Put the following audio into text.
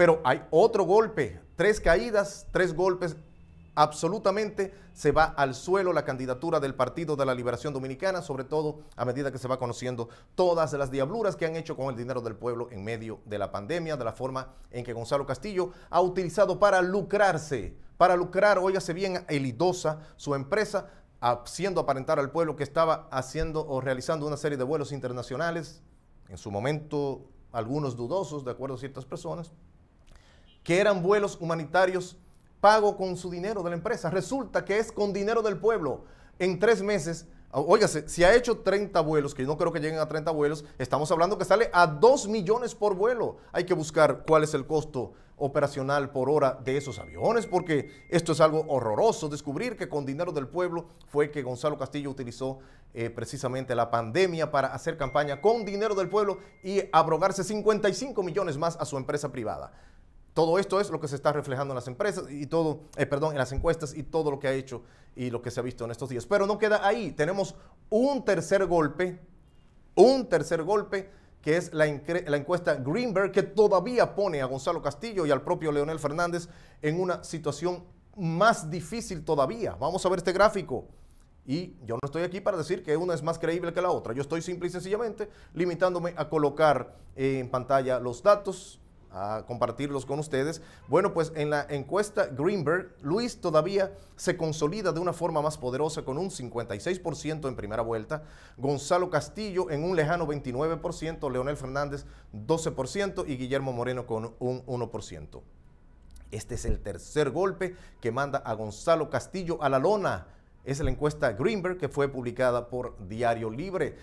Pero hay otro golpe, tres caídas, tres golpes absolutamente se va al suelo la candidatura del Partido de la Liberación Dominicana, sobre todo a medida que se va conociendo todas las diabluras que han hecho con el dinero del pueblo en medio de la pandemia, de la forma en que Gonzalo Castillo ha utilizado para lucrarse, para lucrar, óigase bien, Elidosa, su empresa, haciendo aparentar al pueblo que estaba haciendo o realizando una serie de vuelos internacionales, en su momento algunos dudosos, de acuerdo a ciertas personas, que eran vuelos humanitarios pago con su dinero de la empresa. Resulta que es con dinero del pueblo. En tres meses, óigase, si ha hecho 30 vuelos, que no creo que lleguen a 30 vuelos, estamos hablando que sale a 2 millones por vuelo. Hay que buscar cuál es el costo operacional por hora de esos aviones, porque esto es algo horroroso. Descubrir que con dinero del pueblo fue que Gonzalo Castillo utilizó eh, precisamente la pandemia para hacer campaña con dinero del pueblo y abrogarse 55 millones más a su empresa privada. Todo esto es lo que se está reflejando en las empresas y todo, eh, perdón, en las encuestas y todo lo que ha hecho y lo que se ha visto en estos días. Pero no queda ahí. Tenemos un tercer golpe, un tercer golpe que es la, la, encuesta Greenberg, que todavía pone a Gonzalo Castillo y al propio Leonel Fernández en una situación más difícil todavía. Vamos a ver este gráfico. Y yo no estoy aquí para decir que una es más creíble que la otra. Yo estoy simple y sencillamente limitándome a colocar en pantalla los datos a compartirlos con ustedes. Bueno, pues en la encuesta Greenberg, Luis todavía se consolida de una forma más poderosa con un 56% en primera vuelta, Gonzalo Castillo en un lejano 29%, Leonel Fernández 12% y Guillermo Moreno con un 1%. Este es el tercer golpe que manda a Gonzalo Castillo a la lona. Es la encuesta Greenberg que fue publicada por Diario Libre.